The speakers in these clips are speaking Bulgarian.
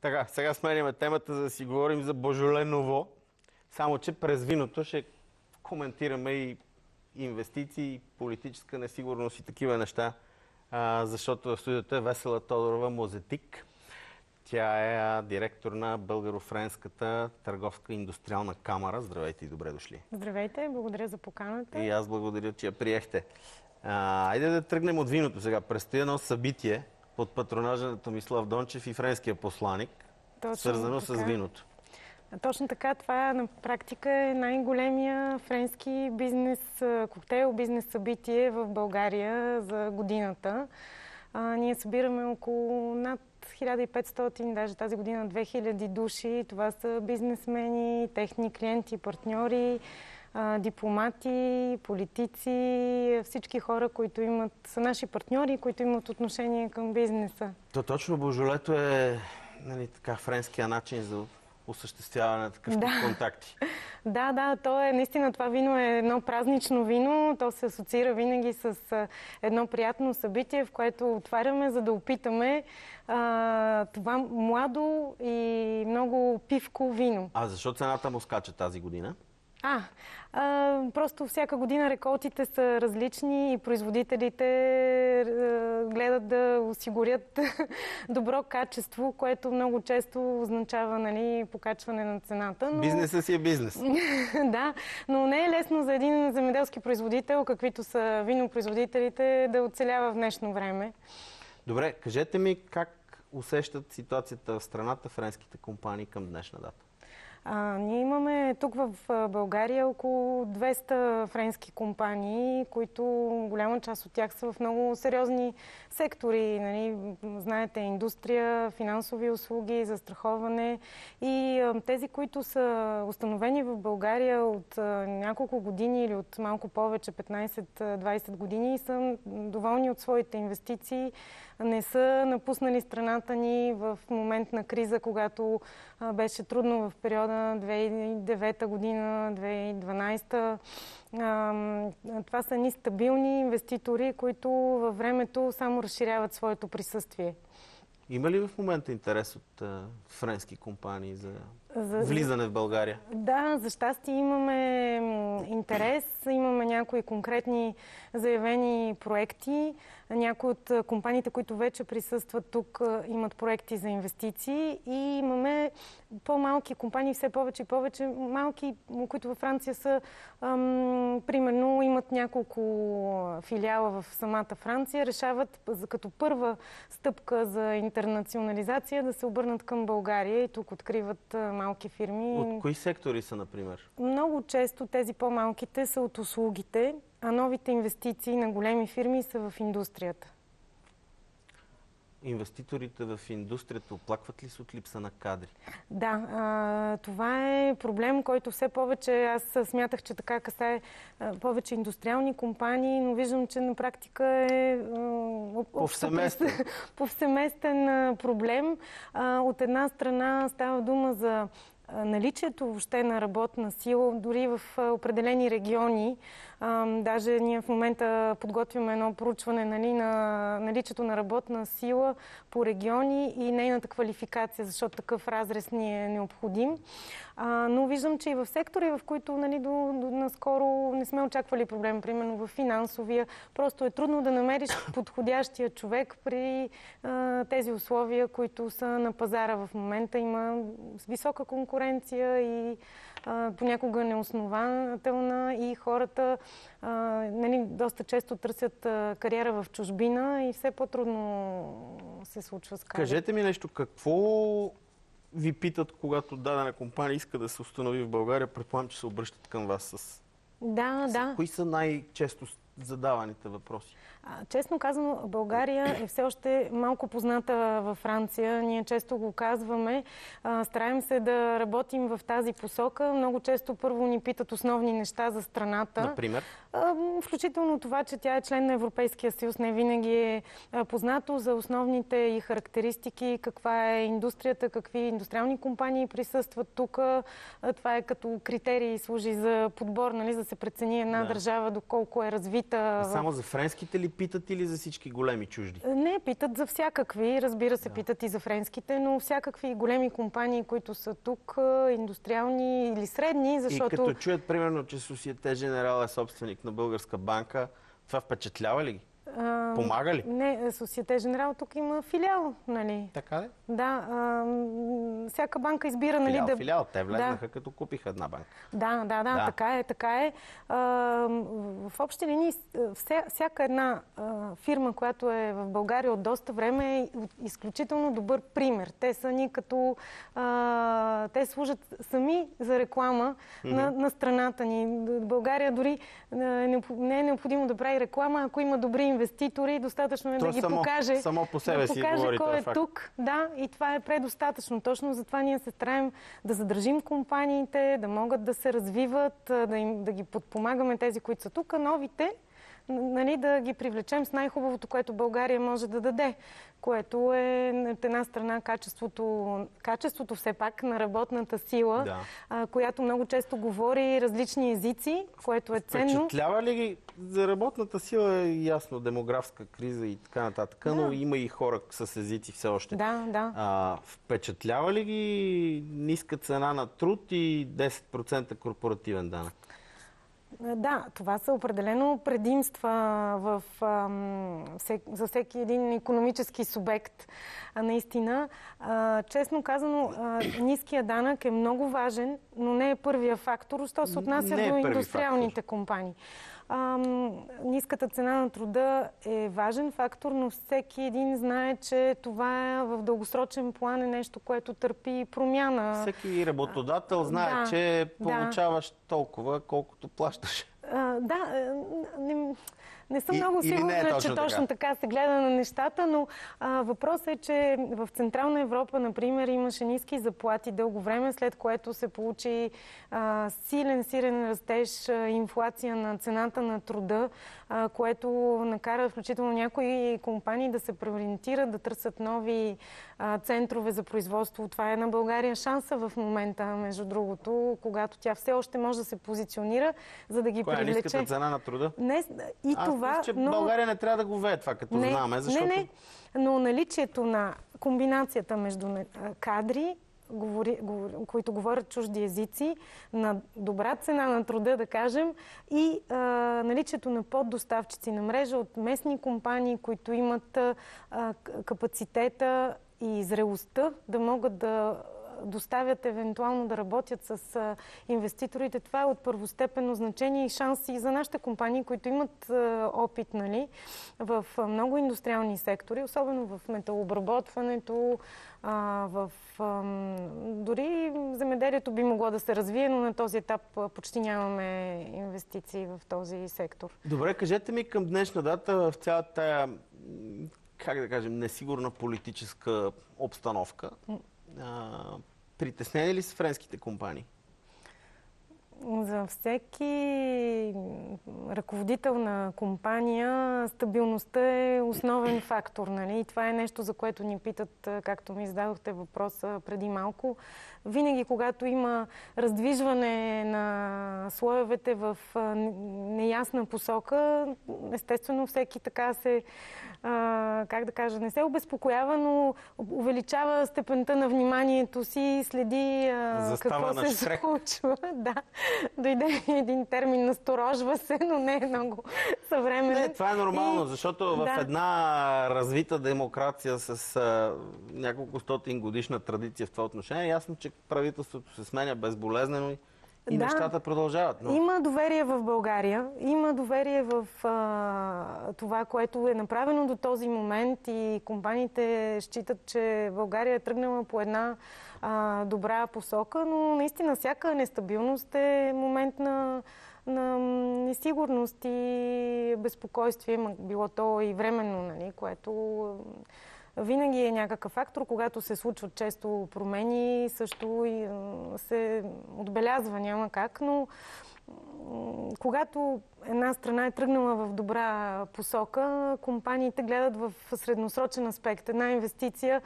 Така, сега сменяме темата, за да си говорим за Божоле Ново. Само, че през виното ще коментираме и инвестиции, политическа несигурност и такива неща, а, защото в студиото е Весела Тодорова Мозетик. Тя е директор на Българо-френската търговска индустриална камера. Здравейте и добре дошли. Здравейте, благодаря за поканата. И аз благодаря, че я приехте. А, айде да тръгнем от виното сега. Предстои едно събитие под патронажа на Томислав Дончев и френския посланик, Точно свързано така. с виното. Точно така, това на практика е най-големия френски бизнес, коктейл бизнес събитие в България за годината. А, ние събираме около над 1500, даже тази година 2000 души. Това са бизнесмени, техни клиенти, партньори, дипломати, политици, всички хора, които имат, са наши партньори, които имат отношение към бизнеса. То точно Божолето е нали, така, френския начин за осъществяване на такъв да. контакти. Да, да, то е наистина това вино е едно празнично вино. То се асоциира винаги с едно приятно събитие, в което отваряме, за да опитаме а, това младо и много пивко вино. А защо цената му скача тази година? А, а, просто всяка година реколтите са различни и производителите а, гледат да осигурят добро качество, което много често означава нали, покачване на цената. Но... Бизнесът си е бизнес. да, но не е лесно за един земеделски производител, каквито са винопроизводителите, да оцелява в днешно време. Добре, кажете ми как усещат ситуацията в страната френските компании към днешна дата? А, ние имаме тук в България около 200 френски компании, които голяма част от тях са в много сериозни сектори. Нали, знаете, индустрия, финансови услуги, застраховане и а, тези, които са установени в България от а, няколко години или от малко повече, 15-20 години, са доволни от своите инвестиции, не са напуснали страната ни в момент на криза, когато беше трудно в периода 2009 година, 2012. Това са ни стабилни инвеститори, които във времето само разширяват своето присъствие. Има ли в момента интерес от френски компании за, за влизане в България? Да, за щастие имаме интерес, имаме някои конкретни заявени проекти. Някои от компаниите, които вече присъстват тук, имат проекти за инвестиции и имаме по-малки компании, все повече и повече, малки, които във Франция са, ам, примерно, имат няколко филиала в самата Франция, решават като първа стъпка за интернационализация да се обърнат към България и тук откриват малки фирми. От кои сектори са, например? Много често тези по-малките са от услугите, а новите инвестиции на големи фирми са в индустрията инвеститорите в индустрията оплакват ли се от липса на кадри? Да, а, това е проблем, който все повече, аз смятах, че така касае повече индустриални компании, но виждам, че на практика е а, повсеместен. повсеместен проблем. А, от една страна става дума за наличието въобще на работна сила, дори в определени региони. Даже ние в момента подготвяме едно проучване нали, на наличието на работна сила по региони и нейната квалификация, защото такъв разрез ни е необходим. Но виждам, че и в сектори, в които нали, до, до наскоро не сме очаквали проблем, примерно в финансовия, просто е трудно да намериш подходящия човек при тези условия, които са на пазара в момента. Има висока конкуренция и а, понякога неоснователна и хората нали, доста често търсят кариера в чужбина и все по-трудно се случва с кариера. Кажете ми нещо, какво ви питат, когато дадена компания иска да се установи в България? Предполагам, че се обръщат към вас с... Да, с... да. Кои са най-често задаваните въпроси? А, честно казано, България е все още малко позната във Франция. Ние често го казваме. А, стараем се да работим в тази посока. Много често първо ни питат основни неща за страната. Например? А, включително това, че тя е член на Европейския съюз, не винаги е познато за основните и характеристики, каква е индустрията, какви индустриални компании присъстват тук. Това е като критерий служи за подбор, нали, за да се прецени една да. държава доколко е развита. Само в... за френските ли питат или за всички големи чужди? Не, питат за всякакви. Разбира се, Да. питат и за френските, но всякакви големи компании, които са тук, индустриални или средни, защото... И като чуят, примерно, че Societe Generale е собственик на българска банка, това впечатлява ли ги? А, Помага ли? Не, Societe Generale тук има филиал, нали? Така ли? Да, а, всяка банка избира, нали, Филиал, да... филиал. Те влезнаха като купиха една банка. Да, да, да, Да. така е, така е. А, в общи линии, вся, всяка една а, фирма, която е в България от доста време е изключително добър пример. Те са ни като... А, те служат сами за реклама на, на страната ни. България дори е не е необходимо да прави реклама, ако има добри инвеститори, достатъчно е То да ги само- покаже. само по себе да покаже говори кой този е факт. тук. Да, и това е предостатъчно. Точно затова ние се стараем да задържим компаниите, да могат да се развиват, да, им, да ги подпомагаме тези, които са тук, а новите нали, да ги привлечем с най-хубавото, което България може да даде, което е от една страна качеството, качеството все пак на работната сила, Да. а, която много често говори различни езици, което е ценно. Впечатлява ли ги? За работната сила е ясно, демографска криза и така нататък, но Да. има и хора с езици все още. Да, да. А, впечатлява ли ги ниска цена на труд и 10% корпоративен данък? Да, това са определено предимства в, за всеки един економически субект. Наистина, честно казано, ниския данък е много важен, но не е първия фактор, що се отнася Не е до индустриалните компании. Ам, ниската цена на труда е важен фактор, но всеки един знае, че това е в дългосрочен план е нещо, което търпи промяна. Всеки работодател знае, да, че да. получаваш толкова, колкото плащаш. А, да, е, не, не съм И- много не е сигурна, че точно така? точно така се гледа на нещата, но а, въпросът е, че в Централна Европа, например, имаше ниски заплати дълго време, след което се получи а, силен, силен растеж, а, инфлация на цената на труда, а, което накара включително някои компании да се преориентират, да търсят нови а, центрове за производство. Това е на България шанса в момента, между другото, когато тя все още може да се позиционира, за да ги Коя е привлече. ниската цена на труда? Не, и Аз това мисля, че много... България не трябва да го вее това, като не, знаме, защото... Не, не, но наличието на комбинацията между кадри, говори, говори, които говорят чужди езици, на добра цена на труда, да кажем, и а, наличието на поддоставчици на мрежа от местни компании, които имат а, капацитета и зрелостта да могат да доставят, евентуално да работят с инвеститорите. Това е от първостепенно значение и шанс и за нашите компании, които имат опит нали, в много индустриални сектори, особено в металообработването, в дори земеделието би могло да се развие, но на този етап почти нямаме инвестиции в този сектор. Добре, кажете ми към днешна дата в цялата тая, как да кажем, несигурна политическа обстановка, а, притеснени ли са френските компании? За всеки ръководител на компания стабилността е основен фактор. Нали? И това е нещо, за което ни питат, както ми зададохте въпроса преди малко. Винаги, когато има раздвижване на слоевете в неясна посока, естествено всеки така се, как да кажа, не се обезпокоява, но увеличава степента на вниманието си, следи а, Застава какво се Шрек. случва. Да, дойде един термин, насторожва се, но не е много съвременен. Не, това е нормално, И- защото в да. една развита демокрация с а, няколко стотин годишна традиция в това отношение, е ясно, че правителството се сменя безболезнено и, и Да. нещата продължават. Но... Има доверие в България, има доверие в а, това, което е направено до този момент и компаниите считат, че България е тръгнала по една а, добра посока, но наистина всяка нестабилност е момент на, на несигурност и безпокойствие, било то и временно, нали, което винаги е някакъв фактор, когато се случват често промени, също и се отбелязва, няма как, но когато една страна е тръгнала в добра посока, компаниите гледат в средносрочен аспект. Една инвестиция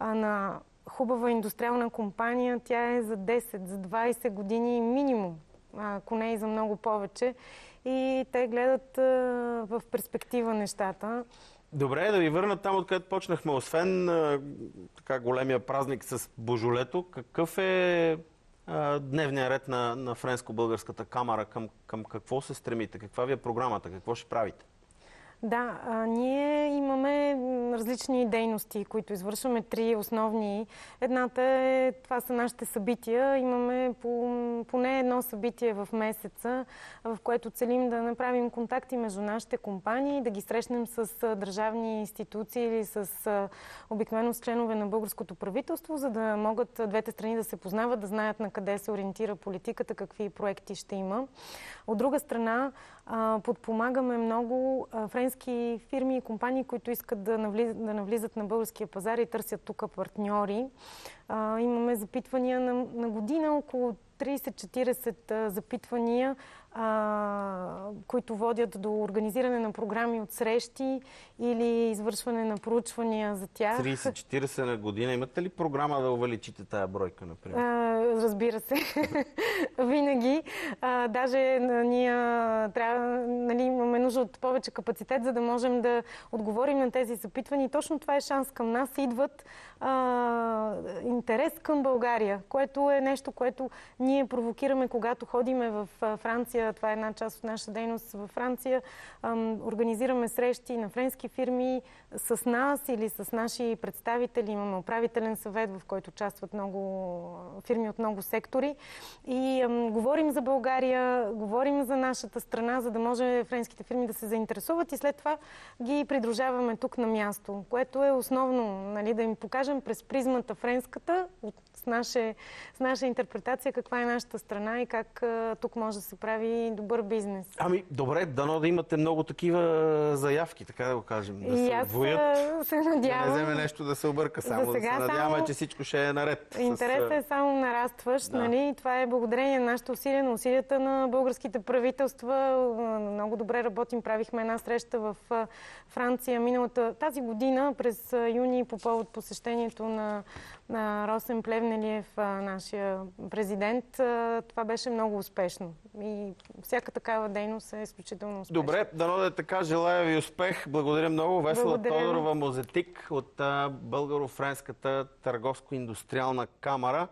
на хубава индустриална компания, тя е за 10, за 20 години минимум. ако не и за много повече. И те гледат а, в перспектива нещата. Добре, да ви върна там, откъдето почнахме. Освен а, така големия празник с Божолето, какъв е а, дневния ред на, на Френско-българската камера? Към, към какво се стремите? Каква ви е програмата? Какво ще правите? Да, а, ние различни дейности, които извършваме. Три основни. Едната е, това са нашите събития. Имаме по, поне едно събитие в месеца, в което целим да направим контакти между нашите компании, да ги срещнем с държавни институции или с обикновено с членове на българското правителство, за да могат двете страни да се познават, да знаят на къде се ориентира политиката, какви проекти ще има. От друга страна, подпомагаме много френски фирми и компании, които искат да навлизат, да навлизат на българския пазар и търсят тук партньори. Имаме запитвания на, на година, около 30-40 запитвания а, които водят до организиране на програми от срещи или извършване на проучвания за тях. 30-40 на година. Имате ли програма да увеличите тая бройка, например? А, разбира се. Винаги. А, даже ние трябва, нали, имаме нужда от повече капацитет, за да можем да отговорим на тези запитвания. И точно това е шанс към нас. Идват а, интерес към България, което е нещо, което ние провокираме, когато ходиме в Франция. Това е една част от нашата дейност във Франция. Организираме срещи на френски фирми с нас или с наши представители. Имаме управителен съвет, в който участват много фирми от много сектори. И говорим за България, говорим за нашата страна, за да може френските фирми да се заинтересуват и след това ги придружаваме тук на място, което е основно, нали, да им покажем през призмата френската, с, наше, с наша интерпретация каква е нашата страна и как тук може да се прави добър бизнес. Ами, добре, дано да имате много такива заявки, така да го кажем. Да и се аз отвоят, се надявам. Да не вземе нещо да се обърка само. За сега да се надяваме, само... че всичко ще е наред. Интересът с... е само нарастващ. Да. Нали? Това е благодарение на нашите усилия, на усилията на българските правителства. Много добре работим. Правихме една среща в Франция миналата тази година, през юни, по повод посещението на на Росен Плевнелиев, нашия президент, това беше много успешно. И всяка такава дейност е изключително успешна. Добре, дано да е така. Желая ви успех. Благодаря много. Весела Благодаря. Тодорова Мозетик от Българо-френската търговско-индустриална камера.